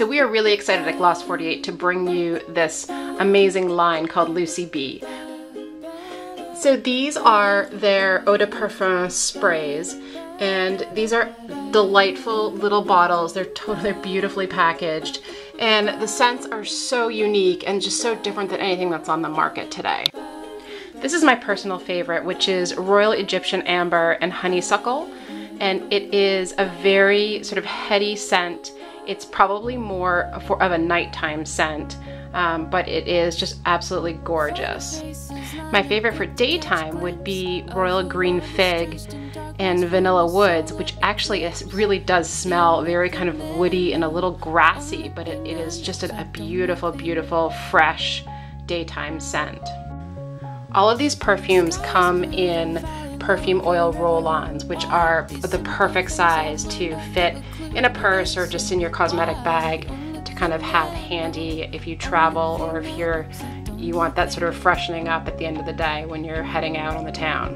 So we are really excited at Gloss 48 to bring you this amazing line called Lucy B. So these are their eau de parfum sprays and these are delightful little bottles. They're totally beautifully packaged and the scents are so unique and just so different than anything that's on the market today. This is my personal favorite, which is Royal Egyptian Amber and Honeysuckle. And it is a very sort of heady scent. It's probably more of a nighttime scent, um, but it is just absolutely gorgeous. My favorite for daytime would be Royal Green Fig and Vanilla Woods, which actually is, really does smell very kind of woody and a little grassy, but it, it is just a, a beautiful, beautiful, fresh daytime scent. All of these perfumes come in perfume oil roll-ons, which are the perfect size to fit in a purse or just in your cosmetic bag to kind of have handy if you travel or if you're you want that sort of freshening up at the end of the day when you're heading out on the town.